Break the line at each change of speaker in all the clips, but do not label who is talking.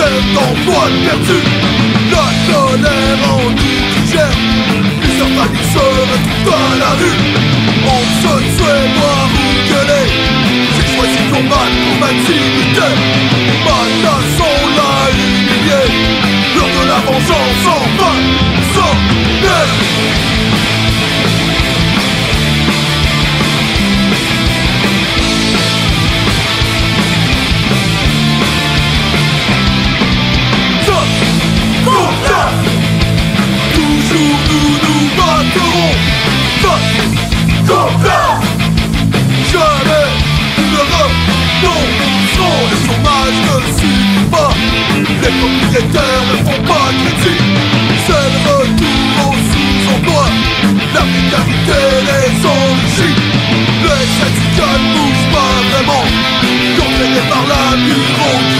Tête en voile perdue La colère en Niger Plusieurs familles se retrouvent à la rue. On se souhait voir ou gueuler J'ai choisi combattre pour ma dignité. Matas on l'a humilié. L'heure de la vengeance en va Les propriétaires ne font pas de crédit. C'est le retour au sous-emploi La précarité les enrichit. Les syndicats ne bougent pas vraiment. Contraignés par la bureaucratie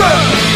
Yeah.